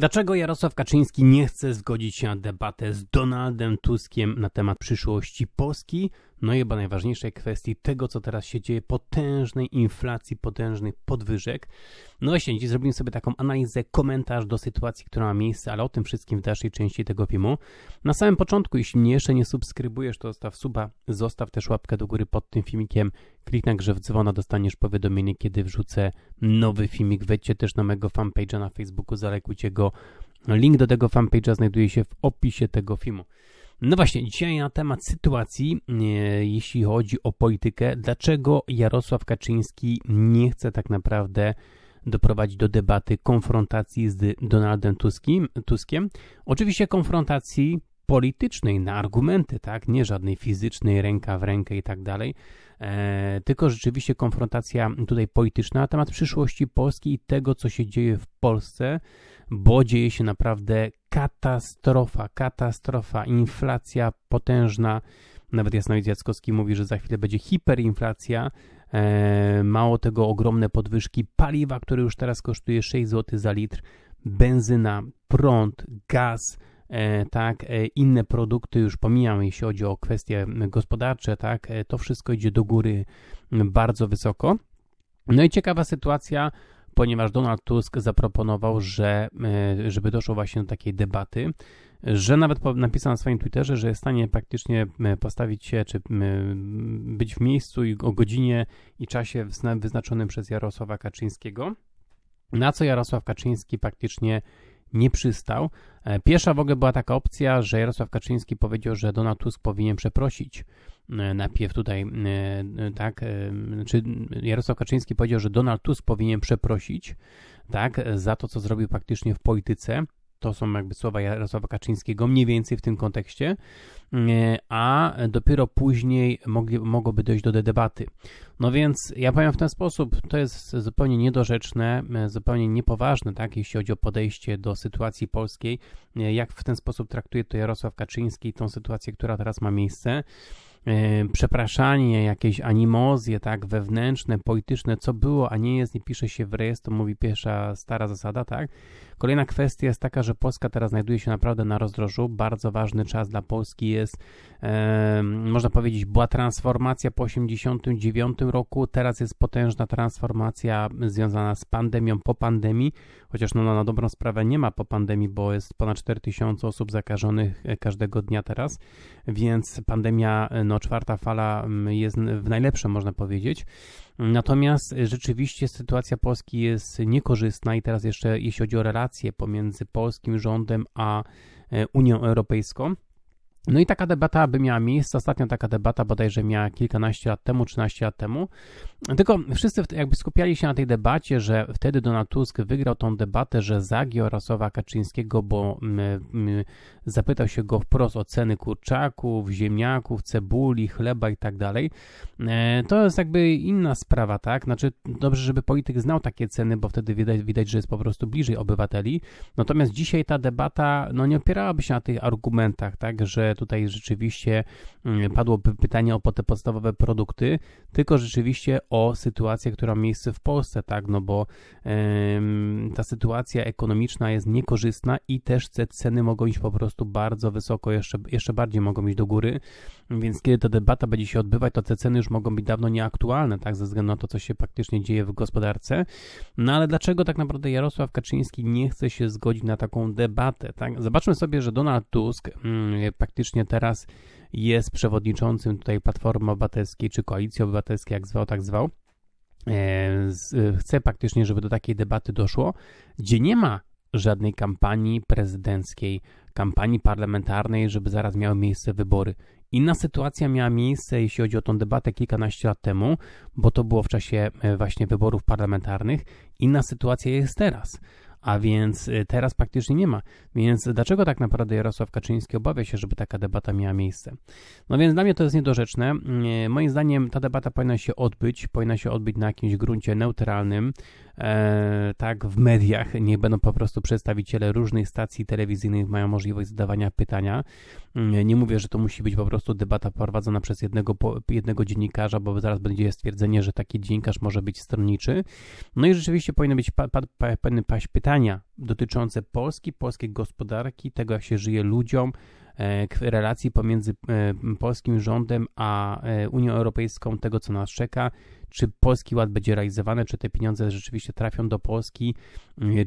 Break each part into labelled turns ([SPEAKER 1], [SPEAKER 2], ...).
[SPEAKER 1] Dlaczego Jarosław Kaczyński nie chce zgodzić się na debatę z Donaldem Tuskiem na temat przyszłości Polski? No i chyba najważniejszej kwestii tego, co teraz się dzieje, potężnej inflacji, potężnych podwyżek. No właśnie, dziś zrobimy sobie taką analizę, komentarz do sytuacji, która ma miejsce, ale o tym wszystkim w dalszej części tego filmu. Na samym początku, jeśli mnie jeszcze nie subskrybujesz, to zostaw suba, zostaw też łapkę do góry pod tym filmikiem, kliknij grze w dzwona, dostaniesz powiadomienie, kiedy wrzucę nowy filmik. Wejdźcie też na mojego fanpage'a na Facebooku, zalekujcie go. Link do tego fanpage'a znajduje się w opisie tego filmu. No właśnie, dzisiaj na temat sytuacji, e, jeśli chodzi o politykę, dlaczego Jarosław Kaczyński nie chce tak naprawdę doprowadzić do debaty, konfrontacji z Donaldem Tuskiem. Tuskiem. Oczywiście konfrontacji politycznej na argumenty, tak, nie żadnej fizycznej, ręka w rękę i tak dalej, e, tylko rzeczywiście konfrontacja tutaj polityczna na temat przyszłości Polski i tego, co się dzieje w Polsce, bo dzieje się naprawdę katastrofa, katastrofa, inflacja potężna. Nawet Jasnowic Jackowski mówi, że za chwilę będzie hiperinflacja. E, mało tego, ogromne podwyżki paliwa, które już teraz kosztuje 6 zł za litr, benzyna, prąd, gaz, tak, e, inne produkty już pomijam, jeśli chodzi o kwestie gospodarcze, tak, to wszystko idzie do góry bardzo wysoko. No i ciekawa sytuacja, ponieważ Donald Tusk zaproponował, że e, żeby doszło właśnie do takiej debaty, że nawet napisał na swoim Twitterze, że jest w stanie praktycznie e, postawić się, czy być w miejscu i o godzinie i czasie wyznaczonym przez Jarosława Kaczyńskiego, na co Jarosław Kaczyński praktycznie nie przystał. E, pierwsza w ogóle była taka opcja, że Jarosław Kaczyński powiedział, że Donald Tusk powinien przeprosić E, najpierw tutaj, e, tak, czy Jarosław Kaczyński powiedział, że Donald Tusk powinien przeprosić, tak, za to, co zrobił praktycznie w polityce. To są jakby słowa Jarosława Kaczyńskiego, mniej więcej w tym kontekście, a dopiero później mogli, mogłoby dojść do debaty. No więc ja powiem w ten sposób, to jest zupełnie niedorzeczne, zupełnie niepoważne, tak, jeśli chodzi o podejście do sytuacji polskiej, jak w ten sposób traktuje to Jarosław Kaczyński, tą sytuację, która teraz ma miejsce. E, przepraszanie, jakieś animozje, tak, wewnętrzne, polityczne, co było, a nie jest, nie pisze się w rejestru, mówi pierwsza stara zasada, tak. Kolejna kwestia jest taka, że Polska teraz znajduje się naprawdę na rozdrożu. Bardzo ważny czas dla Polski jest, e, można powiedzieć, była transformacja po 1989 roku. Teraz jest potężna transformacja związana z pandemią po pandemii, chociaż no, na dobrą sprawę nie ma po pandemii, bo jest ponad 4000 osób zakażonych e, każdego dnia teraz, więc pandemia, e, no czwarta fala jest w najlepszym, można powiedzieć. Natomiast rzeczywiście sytuacja Polski jest niekorzystna i teraz jeszcze jeśli chodzi o relacje pomiędzy polskim rządem a e, Unią Europejską, no i taka debata by miała miejsce. Ostatnio taka debata bodajże miała kilkanaście lat temu, 13 lat temu. Tylko wszyscy jakby skupiali się na tej debacie, że wtedy Donald Tusk wygrał tą debatę, że zagiął Jarosława Kaczyńskiego, bo my, my, zapytał się go wprost o ceny kurczaków, ziemniaków, cebuli, chleba i tak dalej. E, to jest jakby inna sprawa, tak? Znaczy, dobrze, żeby polityk znał takie ceny, bo wtedy widać, widać że jest po prostu bliżej obywateli. Natomiast dzisiaj ta debata, no nie opierałaby się na tych argumentach, tak? Że tutaj rzeczywiście mm, padło pytanie o te podstawowe produkty, tylko rzeczywiście o sytuację, która ma miejsce w Polsce, tak, no bo ta sytuacja ekonomiczna jest niekorzystna i też te ceny mogą iść po prostu bardzo wysoko, jeszcze, jeszcze bardziej mogą iść do góry, więc kiedy ta debata będzie się odbywać, to te ceny już mogą być dawno nieaktualne, tak, ze względu na to, co się praktycznie dzieje w gospodarce. No ale dlaczego tak naprawdę Jarosław Kaczyński nie chce się zgodzić na taką debatę, tak? Zobaczmy sobie, że Donald Tusk hmm, praktycznie teraz jest przewodniczącym tutaj Platformy Obywatelskiej czy Koalicji Obywatelskiej, jak zwał, tak zwał. E, Chcę praktycznie, żeby do takiej debaty doszło, gdzie nie ma żadnej kampanii prezydenckiej, kampanii parlamentarnej, żeby zaraz miały miejsce wybory. Inna sytuacja miała miejsce, jeśli chodzi o tą debatę kilkanaście lat temu, bo to było w czasie e, właśnie wyborów parlamentarnych. Inna sytuacja jest teraz a więc y, teraz praktycznie nie ma. Więc dlaczego tak naprawdę Jarosław Kaczyński obawia się, żeby taka debata miała miejsce? No więc dla mnie to jest niedorzeczne. Y, moim zdaniem ta debata powinna się odbyć, powinna się odbyć na jakimś gruncie neutralnym, tak, w mediach, niech będą po prostu przedstawiciele różnych stacji telewizyjnych, mają możliwość zadawania pytania. Mm, nie mówię, że to musi być po prostu debata prowadzona przez jednego, jednego dziennikarza, bo zaraz będzie stwierdzenie, że taki dziennikarz może być stronniczy. No i rzeczywiście powinny być pa, pa, pa, paść pytania dotyczące Polski, polskiej gospodarki, tego jak się żyje ludziom, E, relacji pomiędzy e, polskim rządem a e, Unią Europejską, tego co nas czeka, czy Polski Ład będzie realizowany, czy te pieniądze rzeczywiście trafią do Polski,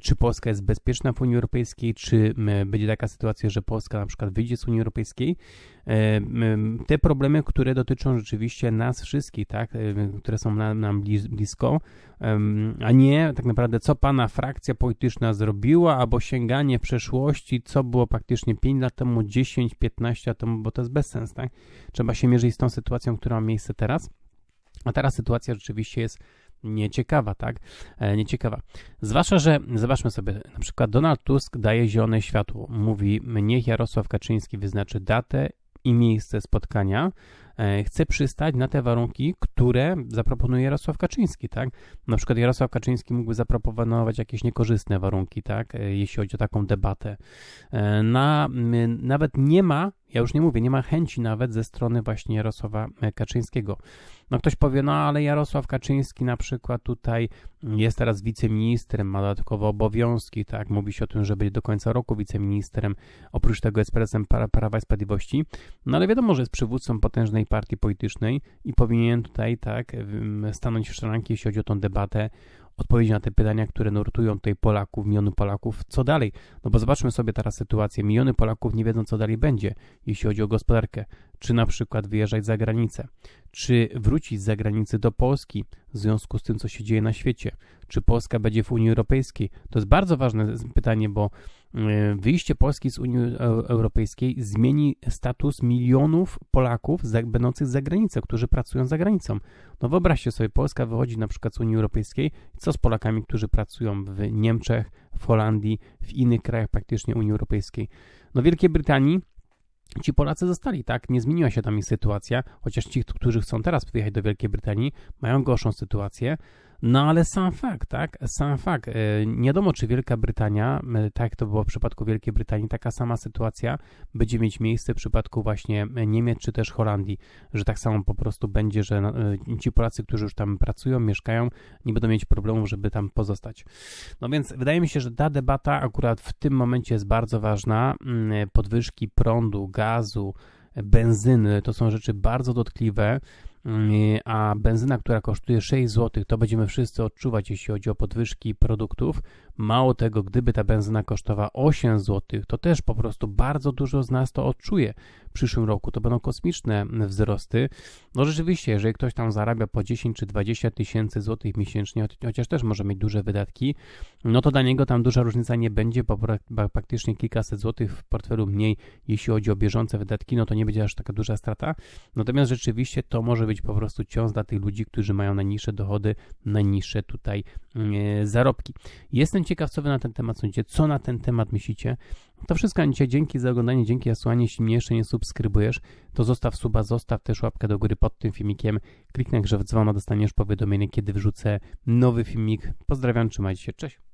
[SPEAKER 1] czy Polska jest bezpieczna w Unii Europejskiej, czy będzie taka sytuacja, że Polska na przykład wyjdzie z Unii Europejskiej. Te problemy, które dotyczą rzeczywiście nas wszystkich, tak, które są nam, nam blisko, a nie tak naprawdę co pana frakcja polityczna zrobiła, albo sięganie przeszłości, co było praktycznie 5 lat temu, 10, 15 lat temu, bo to jest bezsens, tak? Trzeba się mierzyć z tą sytuacją, która ma miejsce teraz. A teraz sytuacja rzeczywiście jest nieciekawa, tak? E, nieciekawa. Zwłaszcza, że zobaczmy sobie, na przykład Donald Tusk daje zielone światło. Mówi, niech Jarosław Kaczyński wyznaczy datę i miejsce spotkania, chce przystać na te warunki, które zaproponuje Jarosław Kaczyński, tak? Na przykład Jarosław Kaczyński mógłby zaproponować jakieś niekorzystne warunki, tak? E, jeśli chodzi o taką debatę. E, na, nawet nie ma, ja już nie mówię, nie ma chęci nawet ze strony właśnie Jarosława Kaczyńskiego. No ktoś powie, no ale Jarosław Kaczyński na przykład tutaj jest teraz wiceministrem, ma dodatkowe obowiązki, tak, mówi się o tym, że będzie do końca roku wiceministrem, oprócz tego jest prezesem Prawa i Sprawiedliwości, no ale wiadomo, że jest przywódcą potężnej partii politycznej i powinien tutaj, tak, stanąć w szranki, jeśli chodzi o tą debatę odpowiedzi na te pytania, które nurtują tutaj Polaków, miliony Polaków, co dalej? No bo zobaczmy sobie teraz sytuację. Miliony Polaków nie wiedzą, co dalej będzie, jeśli chodzi o gospodarkę. Czy na przykład wyjeżdżać za granicę, czy wrócić z zagranicy do Polski w związku z tym, co się dzieje na świecie. Czy Polska będzie w Unii Europejskiej? To jest bardzo ważne pytanie, bo wyjście Polski z Unii Europejskiej zmieni status milionów Polaków będących za granicą, którzy pracują za granicą. No wyobraźcie sobie, Polska wychodzi na przykład z Unii Europejskiej, co z Polakami, którzy pracują w Niemczech, w Holandii, w innych krajach praktycznie Unii Europejskiej. No w Wielkiej Brytanii ci Polacy zostali, tak? Nie zmieniła się tam ich sytuacja, chociaż ci, którzy chcą teraz wyjechać do Wielkiej Brytanii, mają gorszą sytuację. No ale sam fakt, tak? Sam fakt. E, nie wiadomo, czy Wielka Brytania, e, tak jak to było w przypadku Wielkiej Brytanii, taka sama sytuacja będzie mieć miejsce w przypadku właśnie Niemiec czy też Holandii, że tak samo po prostu będzie, że e, ci Polacy, którzy już tam pracują, mieszkają, nie będą mieć problemów, żeby tam pozostać. No więc wydaje mi się, że ta debata akurat w tym momencie jest bardzo ważna. Mm, podwyżki prądu, gazu, benzyny to są rzeczy bardzo dotkliwe. Mm, a benzyna, która kosztuje 6 zł, to będziemy wszyscy odczuwać, jeśli chodzi o podwyżki produktów. Mało tego, gdyby ta benzyna kosztowała 8 zł, to też po prostu bardzo dużo z nas to odczuje w przyszłym roku. To będą kosmiczne wzrosty. No rzeczywiście, jeżeli ktoś tam zarabia po 10 czy 20 tysięcy złotych miesięcznie, chociaż też może mieć duże wydatki, no to dla niego tam duża różnica nie będzie, bo praktycznie kilkaset złotych w portfelu mniej, jeśli chodzi o bieżące wydatki, no to nie będzie aż taka duża strata. Natomiast rzeczywiście to może być po prostu ciąg dla tych ludzi, którzy mają najniższe dochody, najniższe tutaj e, zarobki. Jestem ciekaw, co wy na ten temat sądzicie, co na ten temat myślicie. To wszystko dzisiaj. Dzięki za oglądanie, dzięki za słuchanie. Jeśli mnie jeszcze nie subskrybujesz, to zostaw suba, zostaw też łapkę do góry pod tym filmikiem. Kliknij grze w dzwona, dostaniesz powiadomienie, kiedy wrzucę nowy filmik. Pozdrawiam, trzymajcie się, cześć.